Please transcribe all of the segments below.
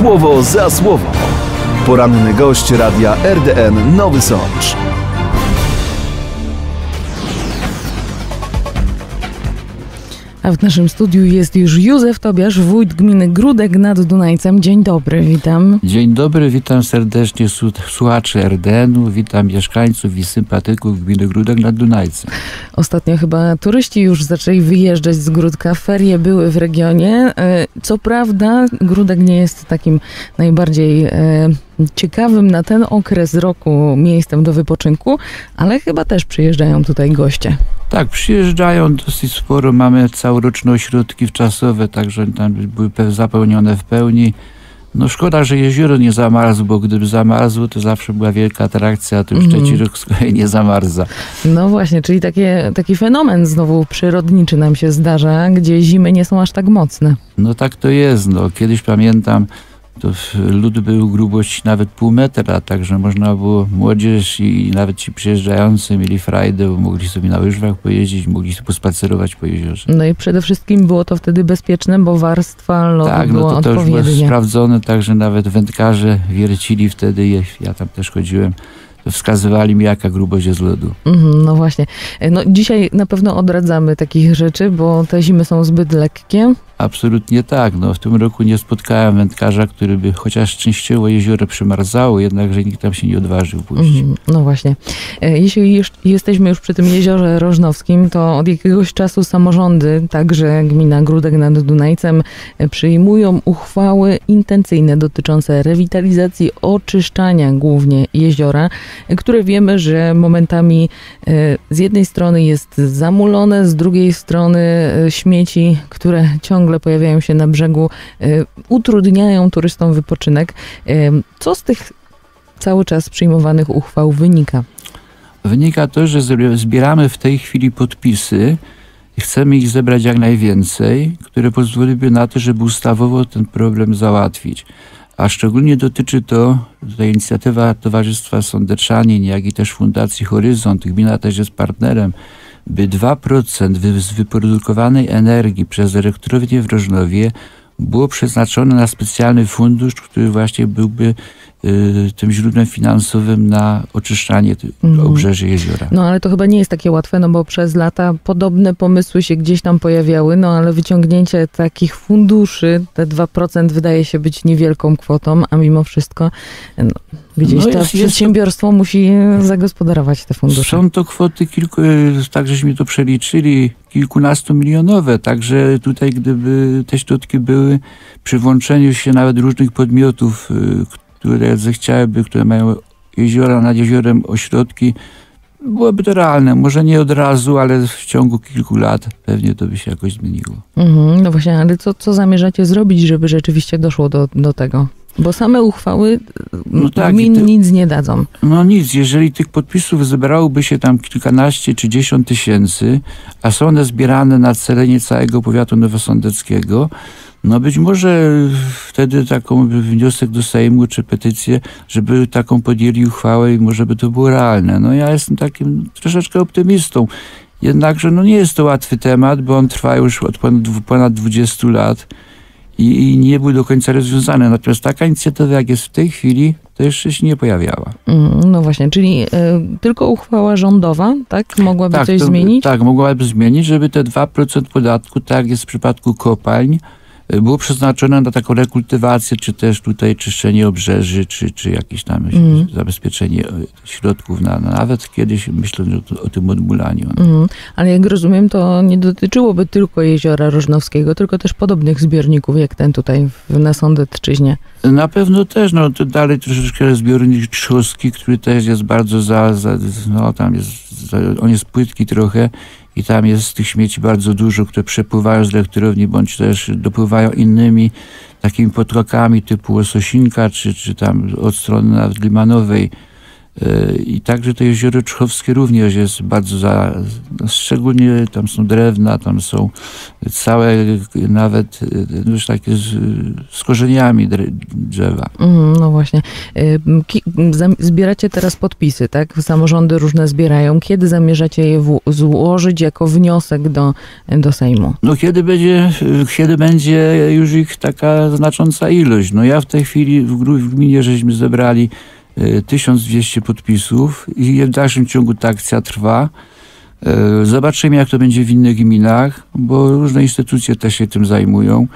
Słowo za słowo. Poranny gość radia RDN Nowy Sącz. A w naszym studiu jest już Józef Tobiasz, wójt gminy Grudek nad Dunajcem. Dzień dobry, witam. Dzień dobry, witam serdecznie słuchaczy RDN-u, witam mieszkańców i sympatyków gminy Grudek nad Dunajcem. Ostatnio chyba turyści już zaczęli wyjeżdżać z Grudka, ferie były w regionie. E, co prawda Grudek nie jest takim najbardziej e, ciekawym na ten okres roku miejscem do wypoczynku, ale chyba też przyjeżdżają tutaj goście. Tak, przyjeżdżają dosyć sporo. Mamy całoroczne ośrodki wczasowe, także tam były zapełnione w pełni. No szkoda, że jezioro nie zamarzło, bo gdyby zamarzło, to zawsze była wielka atrakcja, a to już mm. trzeci rok z kolei nie zamarza. No właśnie, czyli takie, taki fenomen znowu przyrodniczy nam się zdarza, gdzie zimy nie są aż tak mocne. No tak to jest. No. Kiedyś pamiętam, to lód był grubości nawet pół metra, także można było młodzież i nawet ci przyjeżdżający mieli frajdę, bo mogli sobie na łyżwach pojeździć, mogli sobie pospacerować po jeziorze. No i przede wszystkim było to wtedy bezpieczne, bo warstwa lodu tak, no to, to już było sprawdzone, także nawet wędkarze wiercili wtedy, ja tam też chodziłem, wskazywali mi, jaka grubość jest lodu. Mm, no właśnie. No, dzisiaj na pewno odradzamy takich rzeczy, bo te zimy są zbyt lekkie. Absolutnie tak. No, w tym roku nie spotkałem wędkarza, który by chociaż częściowo jezioro przymarzało, jednakże nikt tam się nie odważył pójść. Mm, no właśnie. E, jeśli już jesteśmy już przy tym jeziorze Rożnowskim, to od jakiegoś czasu samorządy, także gmina Grudek nad Dunajcem, e, przyjmują uchwały intencyjne dotyczące rewitalizacji, oczyszczania głównie jeziora, które wiemy, że momentami z jednej strony jest zamulone, z drugiej strony śmieci, które ciągle pojawiają się na brzegu, y, utrudniają turystom wypoczynek. Co z tych cały czas przyjmowanych uchwał wynika? Wynika to, że zbieramy w tej chwili podpisy chcemy ich zebrać jak najwięcej, które pozwoliłyby na to, żeby ustawowo ten problem załatwić. A szczególnie dotyczy to, tutaj inicjatywa Towarzystwa Sądeczanin, jak i też Fundacji Horyzont, gmina też jest partnerem, by 2% z wyprodukowanej energii przez elektrownię w Rożnowie było przeznaczone na specjalny fundusz, który właśnie byłby tym źródłem finansowym na oczyszczanie mm. obrzeży jeziora. No ale to chyba nie jest takie łatwe, no bo przez lata podobne pomysły się gdzieś tam pojawiały, no ale wyciągnięcie takich funduszy, te 2% wydaje się być niewielką kwotą, a mimo wszystko no, Widzisz, no to jest, przedsiębiorstwo jest musi zagospodarować te fundusze. Są to kwoty kilku, tak żeśmy to przeliczyli, kilkunastu milionowe, także tutaj gdyby te środki były przy włączeniu się nawet różnych podmiotów, y, które zechciałyby, które mają jeziora nad jeziorem ośrodki, byłoby to realne. Może nie od razu, ale w ciągu kilku lat pewnie to by się jakoś zmieniło. Mhm, no właśnie, ale co, co zamierzacie zrobić, żeby rzeczywiście doszło do, do tego? Bo same uchwały no tak, mi ty, nic nie dadzą. No nic, jeżeli tych podpisów zebrałoby się tam kilkanaście czy dziesiąt tysięcy, a są one zbierane na celenie całego powiatu nowosądeckiego, no być może wtedy taką wniosek do Sejmu czy petycję, żeby taką podjęli uchwałę i może by to było realne. No ja jestem takim troszeczkę optymistą. Jednakże no nie jest to łatwy temat, bo on trwa już od ponad, ponad 20 lat i, i nie były do końca rozwiązane. Natomiast taka inicjatywa, jak jest w tej chwili, to jeszcze się nie pojawiała. Mm, no właśnie, czyli y, tylko uchwała rządowa, tak? Mogłaby tak, coś to, zmienić? Tak, mogłaby zmienić, żeby te 2% podatku, tak jak jest w przypadku kopalń, było przeznaczone na taką rekultywację, czy też tutaj czyszczenie obrzeży, czy, czy jakieś tam mm. zabezpieczenie e, środków na, na nawet kiedyś myślę o, o tym odmulaniu. Mm. Ale jak rozumiem, to nie dotyczyłoby tylko jeziora Rożnowskiego, tylko też podobnych zbiorników, jak ten tutaj w, na. Na pewno też, no to dalej troszeczkę zbiornik Trzoski, który też jest bardzo za, za no tam jest, on jest płytki trochę i tam jest tych śmieci bardzo dużo, które przepływają z elektrowni, bądź też dopływają innymi takimi potokami typu Łososinka, czy, czy tam od strony nawet Limanowej. E, I także to jezioro Czchowskie również jest bardzo za, no szczególnie tam są drewna, tam są całe nawet e, już takie z, z korzeniami drzewa. Mm, no właśnie. Zbieracie teraz podpisy, tak? Samorządy różne zbierają. Kiedy zamierzacie je złożyć jako wniosek do, do Sejmu? No kiedy będzie, kiedy będzie już ich taka znacząca ilość. No ja w tej chwili w, w gminie żeśmy zebrali 1200 podpisów i w dalszym ciągu ta akcja trwa. E, zobaczymy, jak to będzie w innych gminach, bo różne instytucje też się tym zajmują.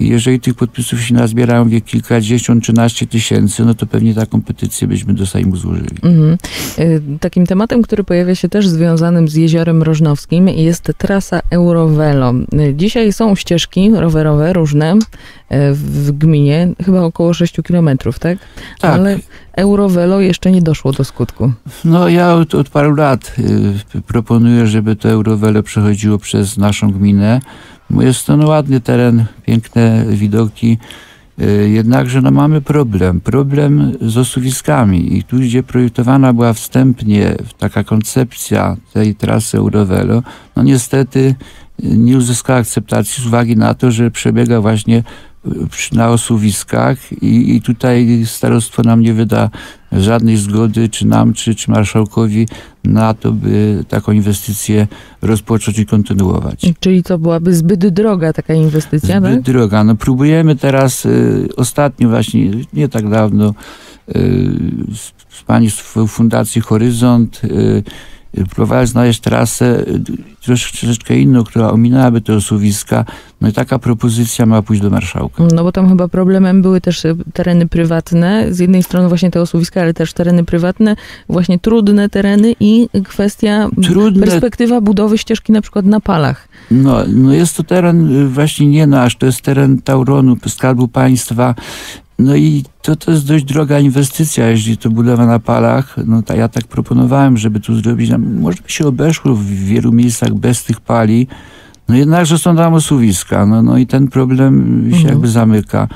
I jeżeli tych podpisów się nazbierają wie kilkadziesiąt, trzynaście tysięcy, no to pewnie taką petycję byśmy do Sejmu złożyli. Mhm. E, takim tematem, który pojawia się też związanym z Jeziorem Rożnowskim jest trasa Eurovelo. Dzisiaj są ścieżki rowerowe różne e, w gminie, chyba około 6 kilometrów, tak? Tak. Ale Eurovelo jeszcze nie doszło do skutku. No ja od, od paru lat y, proponuję, żeby to Eurovelo przechodziło przez naszą gminę, jest to no, ładny teren, piękne widoki, y, jednakże no, mamy problem. Problem z osuwiskami i tu, gdzie projektowana była wstępnie taka koncepcja tej trasy Eurovelo, no niestety y, nie uzyskała akceptacji z uwagi na to, że przebiega właśnie na osuwiskach i, i tutaj starostwo nam nie wyda żadnej zgody, czy nam, czy, czy marszałkowi, na to, by taką inwestycję rozpocząć i kontynuować. Czyli to byłaby zbyt droga taka inwestycja, Zbyt tak? droga. No próbujemy teraz, y, ostatnio właśnie, nie tak dawno, y, z, z pani z Fundacji Horyzont, y, próbowała znaleźć trasę y, troszeczkę inną, która ominęłaby te osuwiska. No i taka propozycja ma pójść do marszałka. No bo tam chyba problemem były też y, tereny prywatne. Z jednej strony właśnie te osuwiska, ale też tereny prywatne. Właśnie trudne tereny i kwestia trudne... perspektywa budowy ścieżki na przykład na palach. No, no jest to teren y, właśnie nie nasz, to jest teren Tauronu, Skarbu Państwa no i to, to jest dość droga inwestycja, jeśli to budowa na palach. No to ja tak proponowałem, żeby tu zrobić, no, może by się obeszło w wielu miejscach bez tych pali, no jednakże są tam osuwiska, no, no i ten problem się mhm. jakby zamyka.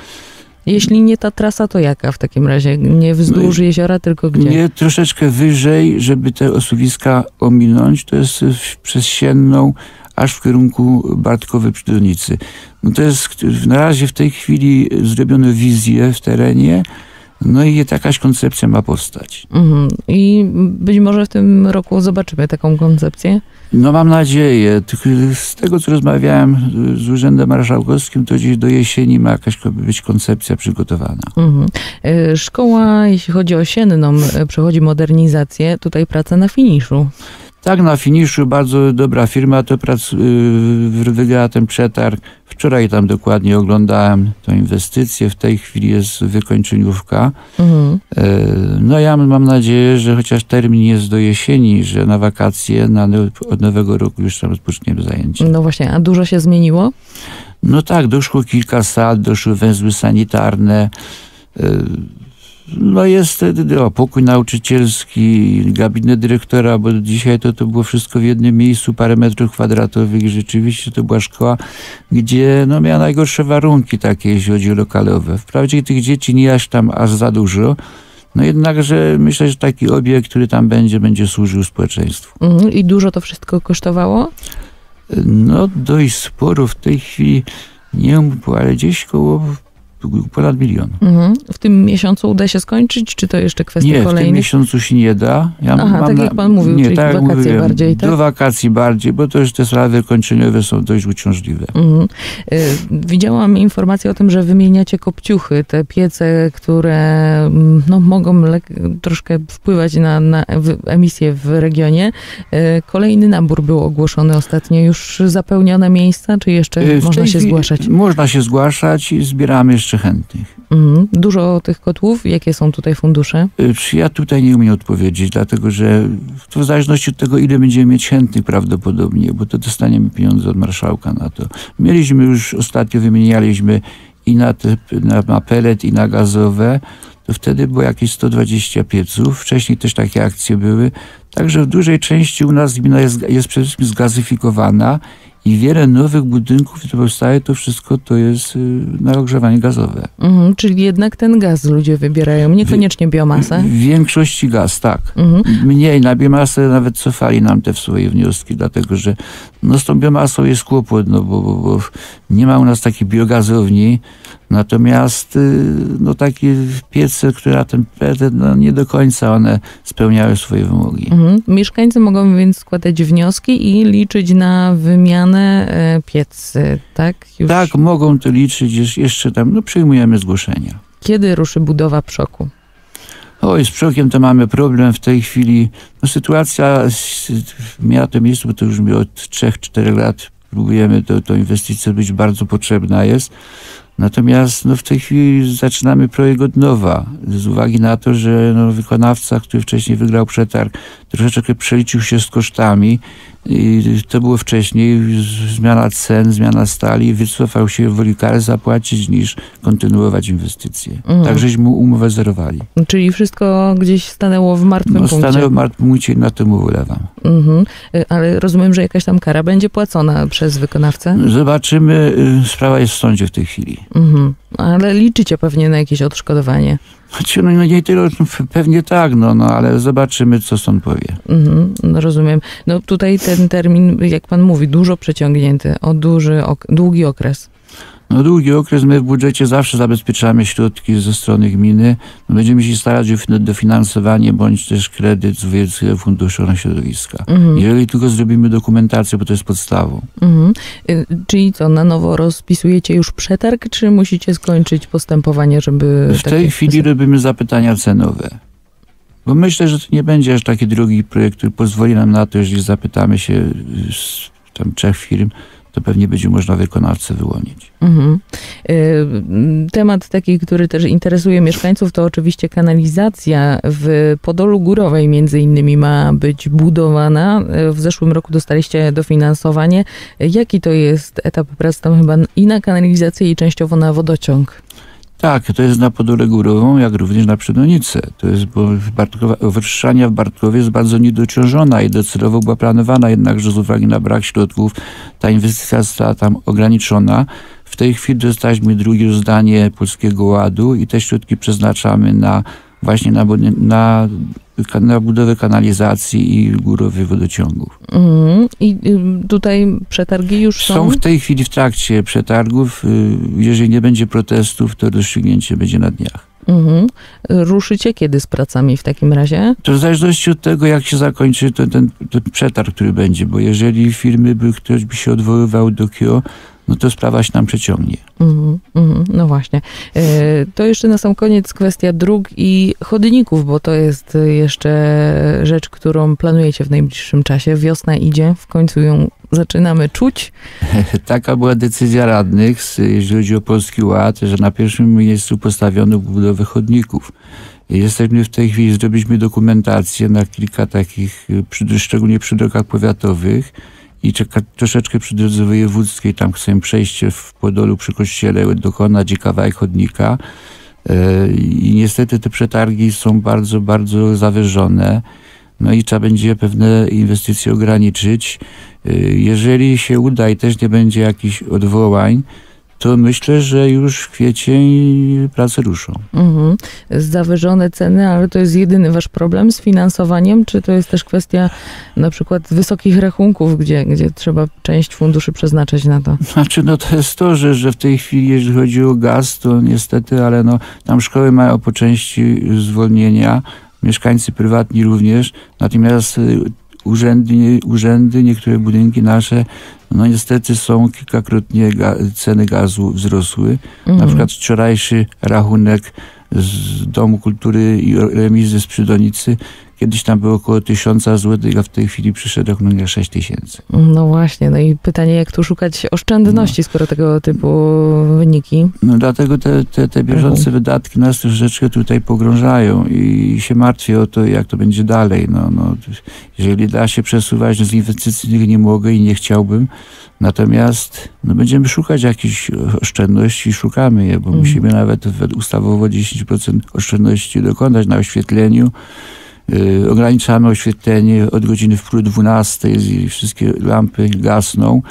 Jeśli nie ta trasa, to jaka w takim razie? Nie wzdłuż no jeziora, tylko gdzie? Nie, troszeczkę wyżej, żeby te osuwiska ominąć, to jest przez Sienną, aż w kierunku Bartkowej Przydonicy. No to jest na razie w tej chwili zrobione wizje w terenie, no i jakaś koncepcja ma powstać. Mhm. I być może w tym roku zobaczymy taką koncepcję? No mam nadzieję. Z tego, co rozmawiałem z Urzędem Marszałkowskim, to gdzieś do jesieni ma jakaś być koncepcja przygotowana. Mhm. E, szkoła, jeśli chodzi o Sienną, e, przechodzi modernizację. Tutaj praca na finiszu. Tak, na finiszu bardzo dobra firma to prac, yy, wygrała ten przetarg. Wczoraj tam dokładnie oglądałem tę inwestycję. W tej chwili jest wykończeniówka. Mhm. Yy, no ja mam nadzieję, że chociaż termin jest do jesieni, że na wakacje, na, od nowego roku już tam rozpoczniemy zajęcia. No właśnie, a dużo się zmieniło? No tak, doszło kilka sal, doszły węzły sanitarne. No jest o, pokój nauczycielski, gabinet dyrektora, bo dzisiaj to, to było wszystko w jednym miejscu, parę metrów kwadratowych rzeczywiście to była szkoła, gdzie no, miała najgorsze warunki takie, jeśli chodzi o lokalowe. Wprawdzie tych dzieci nie aż tam aż za dużo, no jednakże myślę, że taki obiekt, który tam będzie, będzie służył społeczeństwu. Mhm. I dużo to wszystko kosztowało? No dość sporo w tej chwili, nie wiem, ale gdzieś koło ponad milion. Mhm. W tym miesiącu uda się skończyć, czy to jeszcze kwestia nie, kolejnych? Nie, w tym miesiącu się nie da. Ja Aha, tak jak pan mówił, nie, czyli tak wakacje mówiłem, bardziej, tak? Do wakacji bardziej, bo to już te sprawy kończeniowe są dość uciążliwe. Mhm. Y, widziałam informację o tym, że wymieniacie kopciuchy, te piece, które mm, no, mogą troszkę wpływać na, na emisję w regionie. Y, kolejny nabór był ogłoszony ostatnio. Już zapełnione miejsca, czy jeszcze y, można się zgłaszać? Można się zgłaszać i zbieramy jeszcze jeszcze chętnych. Mhm. Dużo tych kotłów? Jakie są tutaj fundusze? Y, ja tutaj nie umiem odpowiedzieć, dlatego że to w zależności od tego, ile będziemy mieć chętnych prawdopodobnie, bo to dostaniemy pieniądze od marszałka na to. Mieliśmy już, ostatnio wymienialiśmy i na, te, na, na pelet, i na gazowe, to wtedy było jakieś 120 pieców. Wcześniej też takie akcje były. Także w dużej części u nas gmina jest, jest przede wszystkim zgazyfikowana i wiele nowych budynków, które powstaje, to wszystko to jest y, na ogrzewanie gazowe. Mhm, czyli jednak ten gaz ludzie wybierają, niekoniecznie biomasę. W większości gaz, tak. Mhm. Mniej na biomasę nawet cofali nam te swoje wnioski, dlatego że no z tą biomasą jest kłopot, no bo, bo, bo nie ma u nas takiej biogazowni, natomiast y, no takie piece, które na ten no, nie do końca one spełniały swoje wymogi. Mhm. Mieszkańcy mogą więc składać wnioski i liczyć na wymianę e, piecy, tak? Już Tak, mogą to liczyć, jeszcze- tam, no przyjmujemy zgłoszenia. Kiedy ruszy budowa przoku? Oj, z przokiem to mamy problem w tej chwili. No, sytuacja miała to miejsce, bo to już mi od 3-4 lat próbujemy to, to inwestycja być bardzo potrzebna jest. Natomiast no, w tej chwili zaczynamy projekt od nowa, z uwagi na to, że no, wykonawca, który wcześniej wygrał przetarg, troszeczkę przeliczył się z kosztami. I to było wcześniej, zmiana cen, zmiana stali, wycofał się, woli karę zapłacić niż kontynuować inwestycje. Mhm. Tak żeśmy umowę zerowali. Czyli wszystko gdzieś stanęło w martwym No, punkcie. stanęło w martwym punkcie i na tym ulewam. Mhm. Y, Ale rozumiem, że jakaś tam kara będzie płacona przez wykonawcę. Zobaczymy, y, sprawa jest w sądzie w tej chwili. Mhm. Ale liczycie pewnie na jakieś odszkodowanie. Znaczy, no, nie tyle, no, pewnie tak, no, no, ale zobaczymy, co sąd powie. Mhm. No, rozumiem. No tutaj ten termin, jak pan mówi, dużo przeciągnięty, o duży, ok- długi okres. No długi okres, my w budżecie zawsze zabezpieczamy środki ze strony gminy. No, będziemy się starać o fin- dofinansowanie bądź też kredyt z Wojewódzkiego Funduszu Ochrony Środowiska. Mhm. Jeżeli tylko zrobimy dokumentację, bo to jest podstawą. Mhm. Y, Czyli co, na nowo rozpisujecie już przetarg, czy musicie skończyć postępowanie, żeby... W tej chwili robimy zapytania cenowe. Bo myślę, że to nie będzie aż taki drogi projekt, który pozwoli nam na to, jeżeli zapytamy się z tam trzech firm, to pewnie będzie można wykonawcę wyłonić. Mhm. Y, Temat taki, który też interesuje mieszkańców, to oczywiście kanalizacja w Podolu Górowej między innymi ma być budowana. W zeszłym roku dostaliście dofinansowanie. Jaki to jest etap prac tam chyba i na kanalizację i częściowo na wodociąg? Tak, to jest na Podolę Górową, jak również na Przedonice. To jest, bo Bartkowa, w Bartkowie jest bardzo niedociążona i docelowo była planowana, jednakże z uwagi na brak środków ta inwestycja została tam ograniczona. W tej chwili dostaliśmy drugie rozdanie Polskiego Ładu i te środki przeznaczamy na właśnie na, na, na budowę kanalizacji i górowych wodociągów. Mhm. I y, tutaj przetargi już są? Są w tej chwili w trakcie przetargów. Y, Jeżeli nie będzie protestów, to rozstrzygnięcie będzie na dniach. Mhm. Ruszycie kiedy z pracami w takim razie? To w zależności od tego, jak się zakończy ten, ten, ten przetarg, który będzie, bo jeżeli firmy by, ktoś by się odwoływał do KIO, no to sprawa się nam przeciągnie. Mhm, mhm, no właśnie. E, To jeszcze na sam koniec kwestia dróg i chodników, bo to jest jeszcze rzecz, którą planujecie w najbliższym czasie. Wiosna idzie, w końcu ją zaczynamy czuć. Taka była decyzja radnych, jeżeli chodzi o Polski Ład, że na pierwszym miejscu postawiono budowę chodników. Jesteśmy w tej chwili, zrobiliśmy dokumentację na kilka takich, y, szczególnie przy drogach powiatowych i czeka, troszeczkę przy drodze wojewódzkiej, tam chcemy przejście w Podolu przy kościele dokonać i kawałek chodnika. E, I niestety te przetargi są bardzo, bardzo zawyżone. No i trzeba będzie pewne inwestycje ograniczyć. Y, Jeżeli się uda i też nie będzie jakichś odwołań, to myślę, że już w kwiecień prace ruszą. Mhm. Zawyżone ceny, ale to jest jedyny wasz problem z finansowaniem, czy to jest też kwestia na przykład wysokich rachunków, gdzie, gdzie trzeba część funduszy przeznaczać na to? Znaczy, no to jest to, że, że w tej chwili, jeżeli chodzi o gaz, to niestety, ale no, tam szkoły mają po części zwolnienia, mieszkańcy prywatni również, natomiast y, urzędy, urzędy niektóre budynki nasze, no niestety są kilkakrotnie ga, ceny gazu wzrosły. Na Mhm. przykład wczorajszy rachunek z Domu Kultury i remizy z Przydonicy, kiedyś tam było około 1000 zł, a w tej chwili przyszedł na 6 tysięcy. No właśnie, no i pytanie, jak tu szukać oszczędności, skoro tego typu wyniki. No dlatego te, te, te bieżące wydatki nas troszeczkę tutaj pogrążają i się martwię o to, jak to będzie dalej. No, no, jeżeli da się przesuwać z inwestycyjnych, nie mogę i nie chciałbym. Natomiast no, będziemy szukać jakichś oszczędności i szukamy je, bo Mhm. musimy nawet we- ustawowo 10% oszczędności dokonać na oświetleniu. Y, Ograniczamy oświetlenie od godziny wpół do 12 i wszystkie lampy gasną.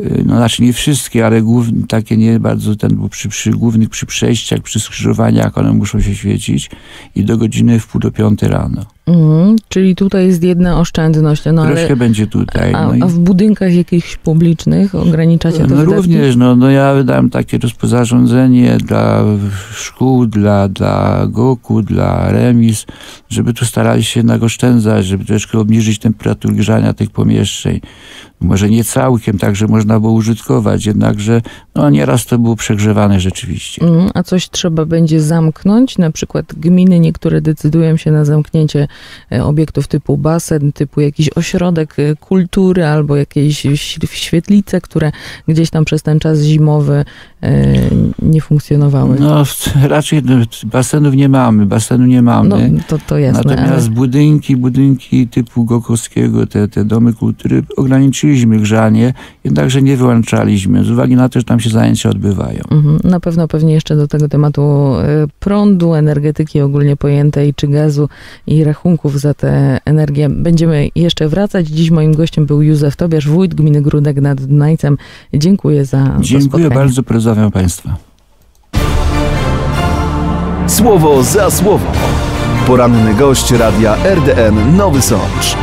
Y, No znaczy nie wszystkie, ale główne, takie nie bardzo, ten, bo przy, przy głównych, przy przejściach, przy skrzyżowaniach one muszą się świecić i do godziny wpół do 5 rano. Mhm, czyli tutaj jest jedna oszczędność. No ale Troszkę będzie tutaj. a, No a w budynkach jakichś publicznych ograniczacie te No wydatki? również, no, no ja wydałem takie rozporządzenie dla szkół, dla, dla GOK-u, dla remis, żeby tu starali się jednak oszczędzać, żeby troszkę obniżyć temperaturę grzania tych pomieszczeń. Może nie całkiem, tak, że można było użytkować, jednakże no nieraz to było przegrzewane rzeczywiście. Mhm, A coś trzeba będzie zamknąć? Na przykład gminy niektóre decydują się na zamknięcie obiektów typu basen, typu jakiś ośrodek e, kultury albo jakieś świetlice, które gdzieś tam przez ten czas zimowy e, nie funkcjonowały. No raczej no, basenów nie mamy, basenu nie mamy. No, to, to jasne. Natomiast ale- budynki, budynki typu Gokowskiego, te, te domy kultury, ograniczyliśmy grzanie, jednakże nie wyłączaliśmy, z uwagi na to, że tam się zajęcia odbywają. Mhm, Na pewno pewnie jeszcze do tego tematu e, prądu, energetyki ogólnie pojętej, czy gazu i rachunków za tę energię będziemy jeszcze wracać. Dziś moim gościem był Józef Tobiasz, wójt gminy Grudek nad Dunajcem. Dziękuję za Dziękuję spotkanie. bardzo, pozdrawiam Państwa. Słowo za słowo. Poranny gość radia RDN Nowy Sącz.